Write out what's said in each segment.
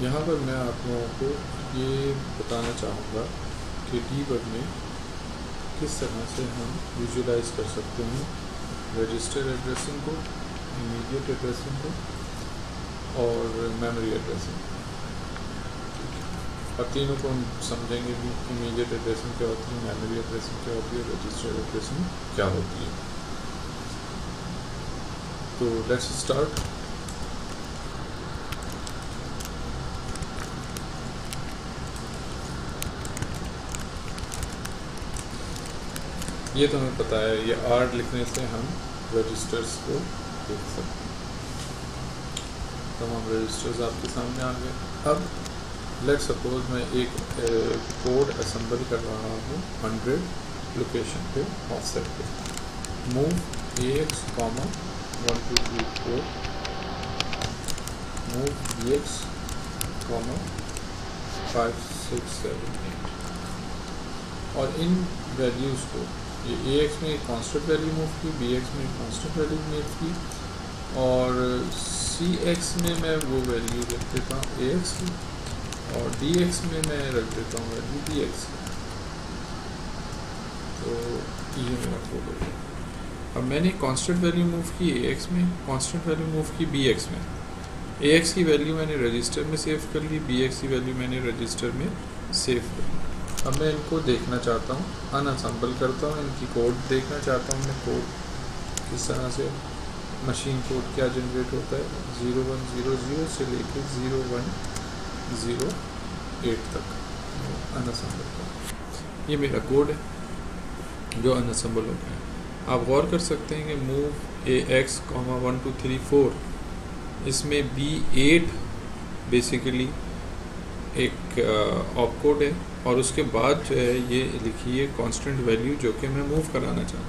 यहाँ पर मैं आप लोगों को ये बताना चाहूँगा कि डीबग में किस तरह से हम विजुलाइज कर सकते हैं रजिस्टर एड्रेसिंग को इमीडिएट एड्रेसिंग को और मेमोरी एड्रेसिंग और तीनों को हम समझेंगे भी इमीडिएट एड्रेसिंग क्या होती है मेमोरी एड्रेसिंग क्या होती है रजिस्टर एड्रेसिंग क्या होती है। तो लेट्स स्टार्ट ये तो हमें पता है, ये आर लिखने से हम रजिस्टर्स को देख सकते हैं। तमाम रजिस्टर्स आपके सामने आ गए। अब लेट सपोज़ मैं एक कोड असम्बल कर रहा हूँ हंड्रेड लोकेशन पे ऑफसेट पे। Move A X comma one two three four move B X comma five six seven eight और इन वैल्यूज़ को ये ए में कांस्टेंट वैल्यू मूव की बी एक्स में कांस्टेंट वैल्यू मूव की और सी एक्स में मैं वो वैल्यू रख देता हूँ ए एक्स की और डी एक्स में मैं रख देता हूँ वैल्यू डी एक्स की। तो ये मेरा कोड हो गया। अब मैंने कांस्टेंट वैल्यू मूव की ए एक्स में कांस्टेंट वैल्यू मूव की बी एक्स में। ए एक्स की वैल्यू मैंने रजिस्टर में सेव कर ली बी एक्स की वैल्यू मैंने रजिस्टर में सेव कर ली। अब मैं इनको देखना चाहता हूँ अनअसम्बल करता हूँ, इनकी कोड देखना चाहता हूँ मैं कोड किस तरह से मशीन कोड क्या जनरेट होता है ज़ीरो वन ज़ीरो ज़ीरो से लेके ज़ीरो वन ज़ीरो एट तक अनअसम्बल का ये मेरा कोड है, जो अनअसम्बल हो गया है। आप गौर कर सकते हैं कि move A X comma one two three four इसमें बी एट बेसिकली एक ऑप कोड है। और उसके बाद जो है ये लिखिए कांस्टेंट वैल्यू जो कि मैं मूव कराना चाहूँ।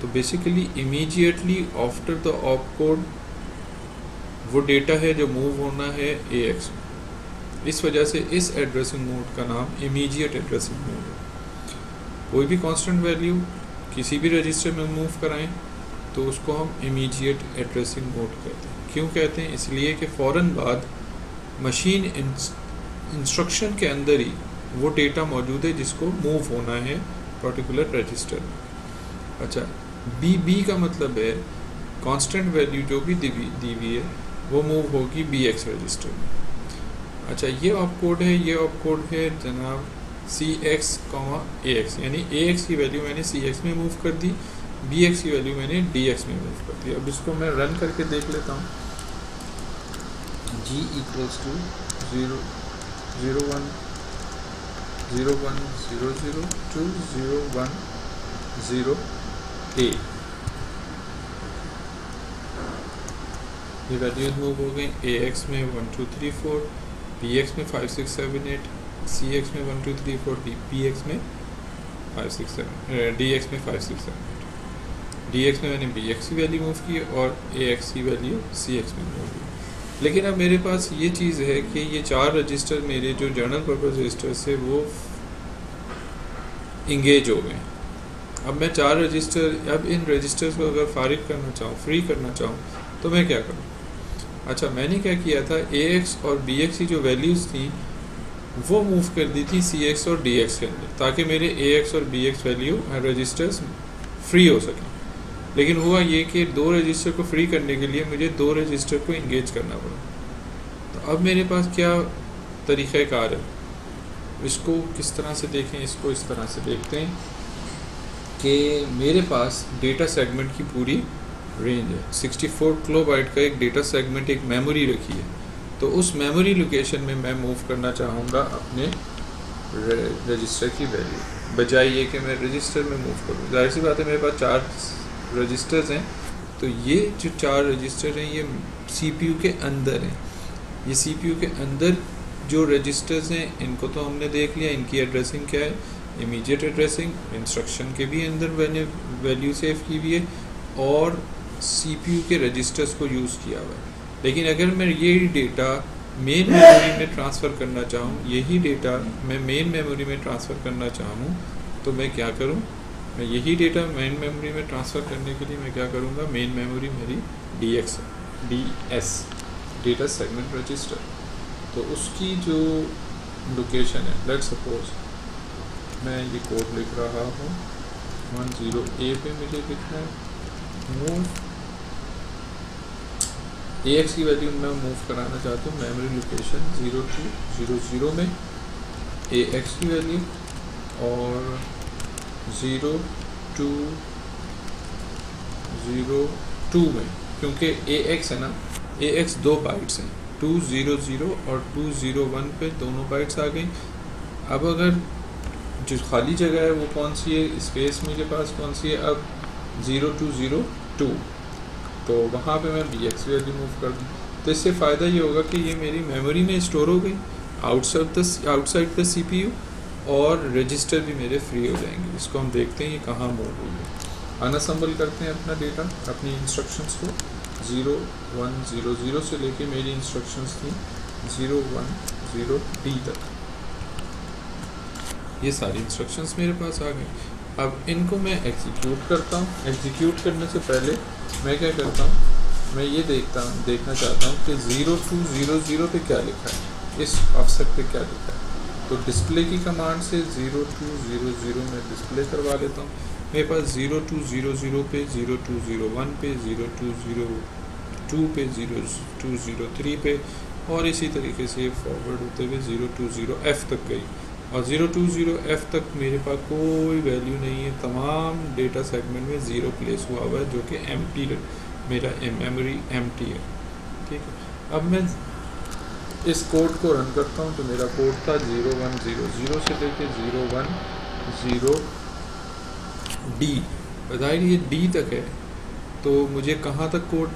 तो basically immediately after the op code वो डेटा है जो मूव होना है ए एक्स इस वजह से इस एड्रेसिंग मोड का नाम इमीजिएट एड्रेसिंग मोड है। कोई भी कांस्टेंट वैल्यू किसी भी रजिस्टर में मूव कराएँ तो उसको हम इमीजिएट एड्रेसिंग मोड कहते हैं। क्यों कहते हैं? इसलिए कि फ़ौर बाद मशीन इंस्ट्रक्शन के अंदर ही वो डेटा मौजूद है जिसको मूव होना है पर्टिकुलर रजिस्टर अच्छा बी बी का मतलब है कांस्टेंट वैल्यू जो भी दी हुई है, वो मूव होगी बी एक्स रजिस्टर में। अच्छा ये ऑप कोड है, ये ऑप कोड है जनाब C X comma A X यानी ए एक्स की वैल्यू मैंने सी एक्स में मूव कर दी बी एक्स की वैल्यू मैंने डी एक्स में मूव कर दी। अब इसको मैं रन करके देख लेता हूँ। G equals to zero zero one zero one zero zero two zero one zero A ये वैल्यूज़ मूव हो गई ए एक्स में one two three four B X में five six seven eight C X में one two three four D P X में five six seven D X में five six seven eight D X में मैंने B X की value move की और A X की वैल्यू सी एक्स में मूव की। लेकिन अब मेरे पास ये चीज़ है कि ये चार रजिस्टर मेरे जो जर्नल पर्पज़ रजिस्टर से वो इंगेज हो गए अब मैं चार रजिस्टर अब इन रजिस्टर्स को अगर फारिग करना चाहूँ फ्री करना चाहूँ तो मैं क्या करूँ? अच्छा मैंने क्या किया था? ए एक्स और बी एक्स की जो वैल्यूज़ थी, वो मूव कर दी थी सी एक्स और डी एक्स के अंदर, ताकि मेरे ए एक्स और B X value registers free हो सकें। लेकिन हुआ ये कि दो रजिस्टर को फ्री करने के लिए मुझे दो रजिस्टर को इंगेज करना पड़ा। तो अब मेरे पास क्या तरीक़ाकार है इसको किस तरह से देखें, इसको इस तरह से देखते हैं कि मेरे पास डेटा सेगमेंट की पूरी रेंज है। 64 किलोबाइट का एक डेटा सेगमेंट एक मेमोरी रखी है। तो उस मेमोरी लोकेशन में मैं मूव करना चाहूँगा अपने रजिस्टर की वैल्यू बजाय ये कि मैं रजिस्टर में मूव करूँ। ज़ाहिर सी बात है मेरे पास चार रजिस्टर्स हैं तो ये जो चार रजिस्टर हैं, ये सीपीयू के अंदर हैं। ये सीपीयू के अंदर जो रजिस्टर्स हैं, इनको तो हमने देख लिया, इनकी एड्रेसिंग क्या है? इमीडिएट एड्रेसिंग इंस्ट्रक्शन के भी अंदर मैंने वैल्यू सेव की हुई है, और सीपीयू के रजिस्टर्स को यूज़ किया हुआ है। लेकिन अगर मैं ये डेटा मेन मेमोरी में ट्रांसफ़र करना चाहूँ, यही डेटा मैं मेन मेमोरी में ट्रांसफ़र करना चाहूँ तो मैं क्या करूँ? मैं यही डेटा मेन मेमोरी में ट्रांसफ़र करने के लिए मैं क्या करूँगा? मेन मेमोरी मेरी D X D S data segment register तो उसकी जो लोकेशन है लेट सपोज़ मैं ये कोड लिख रहा हूँ। वन ज़ीरो ए पे मुझे लिखना है। मूव ए एक्स की वैल्यू मैं मूव कराना चाहता हूँ। Memory location zero two zero zero में ए एक्स की वैल्यू और ज़ीरो टू ज़ीरो टू में, क्योंकि ए एक्स है ना, ए एक्स दो बाइट्स हैं, टू ज़ीरो ज़ीरो और टू ज़ीरो वन पे दोनों बाइट्स आ गई। अब अगर जो खाली जगह है वो कौन सी है? स्पेस मेरे पास कौन सी है? अब ज़ीरो टू ज़ीरो टू। तो वहाँ पे मैं बी एक्स वैल्यू मूव कर दूँ। तो इससे फ़ायदा ये होगा कि ये मेरी मेमोरी में स्टोर हो गई। Outside the outside the C P U और रजिस्टर भी मेरे फ्री हो जाएँगे। इसको हम देखते हैं ये कहाँ हुई है। अनसम्बल करते हैं अपना डेटा अपनी इंस्ट्रक्शंस को। ज़ीरो वन ज़ीरो ज़ीरो से लेके मेरी इंस्ट्रक्शंस थी ज़ीरो वन ज़ीरो डी तक। ये सारी इंस्ट्रक्शंस मेरे पास आ गई। अब इनको मैं एग्जीक्यूट करता हूँ। एग्जीक्यूट करने से पहले मैं क्या करता हूँ? मैं ये देखता हूँ, देखना चाहता हूँ कि ज़ीरो टू ज़ीरो ज़ीरो पे क्या लिखा है। इस ऑफसेट पे क्या लिखा है। तो डिस्प्ले की कमांड से ज़ीरो टू ज़ीरो ज़ीरो में डिस्प्ले करवा लेता हूँ। मेरे पास ज़ीरो टू ज़ीरो ज़ीरो पे ज़ीरो टू ज़ीरो वन पे ज़ीरो टू ज़ीरो टू पे ज़ीरो टू ज़ीरो थ्री पे और इसी तरीके से फॉरवर्ड होते हुए ज़ीरो टू ज़ीरो एफ़ तक गई। और ज़ीरो टू ज़ीरो एफ़ तक मेरे पास कोई वैल्यू नहीं है। तमाम डेटा सेगमेंट में ज़ीरो प्लेस हुआ हुआ है, जो कि एम मेरा मेमोरी एम है। ठीक है? अब मैं इस कोड को रन करता हूँ तो मेरा कोड था ज़ीरो वन ज़ीरो ज़ीरो से लेके ज़ीरो वन ज़ीरो डी। बताइए ये डी तक है। तो मुझे कहाँ तक कोड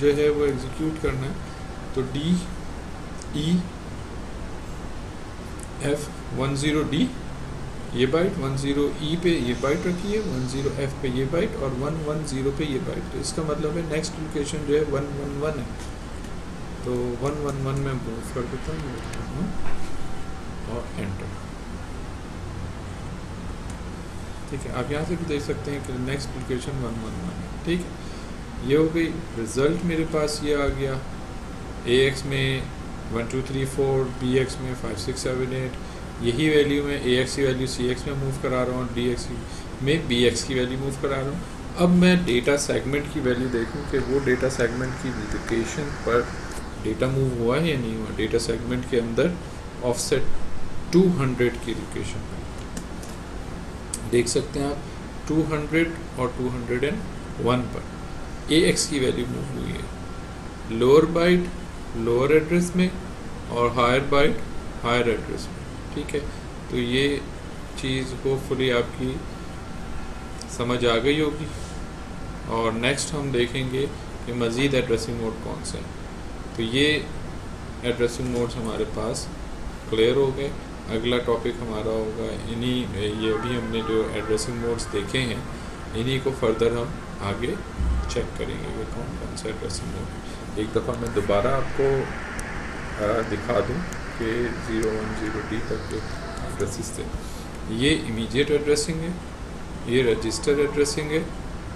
जो है वो एग्जीक्यूट करना है? तो D, E, F, one zero D, ये बाइट, वन ज़ीरो ई पे ये बाइट रखी है, वन ज़ीरो एफ़ पे ये बाइट और वन वन ज़ीरो पे ये बाइट। तो इसका मतलब है नेक्स्ट लोकेशन जो है वन वन वन है। तो वन वन वन में मूव कर देता हूँ और एंटर ठीक है, आप यहाँ से भी देख सकते हैं कि next location one one one है, ठीक है? ये हो गई रिज़ल्ट मेरे पास ये आ गया ए एक्स में one two three four B X में फाइव सिक्स सेवन एट यही वैल्यू में ए एक्स की वैल्यू सी एक्स में मूव करा रहा हूँ डी एक्स में बी एक्स की वैल्यू मूव करा रहा हूँ। अब मैं डेटा सेगमेंट की वैल्यू देखूँ कि वो डेटा सेगमेंट की लोकेशन पर डेटा मूव हुआ है या नहीं हुआ? डेटा सेगमेंट के अंदर ऑफसेट 200 की लोकेशन देख सकते हैं आप 200 और 201 पर। ए एक्स की वैल्यू मूव हुई है। लोअर बाइट लोअर एड्रेस में और हायर बाइट हायर एड्रेस में। ठीक है? तो ये चीज़ होपफुली आपकी समझ आ गई होगी। और नेक्स्ट हम देखेंगे कि मज़ीद एड्रेसिंग मोड कौन से हैं। तो ये एड्रेसिंग मोड्स हमारे पास क्लियर हो गए। अगला टॉपिक हमारा होगा, इन्हीं, ये अभी हमने जो एड्रेसिंग मोड्स देखे हैं, इन्हीं को फर्दर हम आगे चेक करेंगे कि कौन कौन सा एड्रेसिंग मोड एक दफ़ा मैं दोबारा आपको दिखा दूँ कि ज़ीरो वन ज़ीरो डी तक के एड्रेसिस थे। ये इमीडिएट एड्रेसिंग है, ये रजिस्टर एड्रेसिंग है,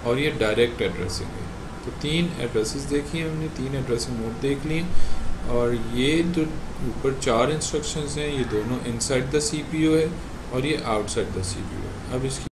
और ये डायरेक्ट एड्रेसिंग है। तो तीन एड्रेसेस देखी हैं हमने, तीन एड्रेस मोड देख लिए। और ये जो ऊपर चार इंस्ट्रक्शंस हैं, ये दोनों इनसाइड द सीपीयू है और ये आउटसाइड द सीपीयू है। अब इसकी